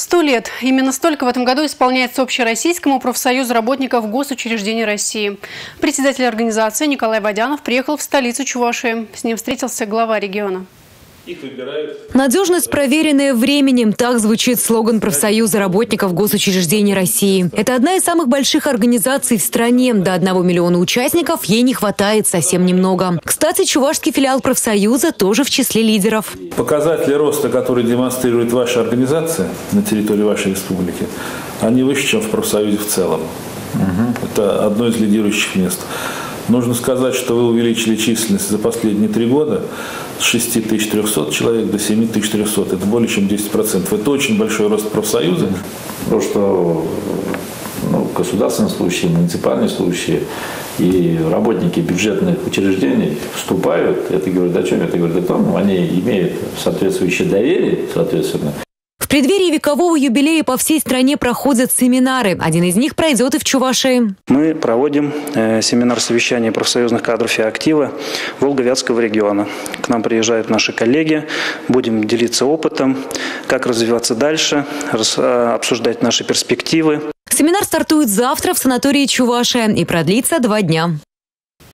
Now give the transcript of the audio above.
Сто лет. Именно столько в этом году исполняется Общероссийскому профсоюзу работников госучреждений России. Председатель организации Николай Водянов приехал в столицу Чувашии. С ним встретился глава региона. Надежность, проверенная временем. Так звучит слоган профсоюза работников госучреждений России. Это одна из самых больших организаций в стране. До одного миллиона участников ей не хватает совсем немного. Кстати, чувашский филиал профсоюза тоже в числе лидеров. Показатели роста, которые демонстрирует ваша организация на территории вашей республики, они выше, чем в профсоюзе в целом. Угу. Это одно из лидирующих мест. Нужно сказать, что вы увеличили численность за последние три года с 6300 человек до 7300. Это более чем 10%. Это очень большой рост профсоюза. Потому что ну, государственные случаи, муниципальные случаи и работники бюджетных учреждений вступают, это говорит о чем? Это говорит о том, они имеют соответствующее доверие, соответственно, преддверии векового юбилея по всей стране проходят семинары. Один из них пройдет и в Чувашии. Мы проводим э, семинар совещания профсоюзных кадров и актива Волго-Вятского региона. К нам приезжают наши коллеги, будем делиться опытом, как развиваться дальше, э, обсуждать наши перспективы. Семинар стартует завтра в санатории Чувашия и продлится два дня.